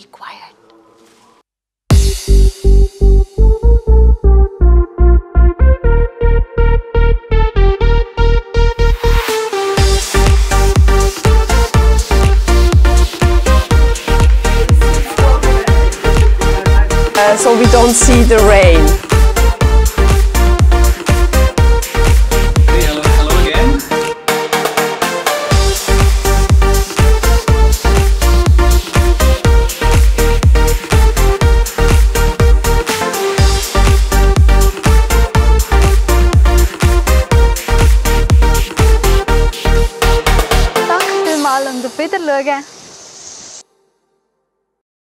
be quiet. Uh, so we don't see the rain. do Peter Luger.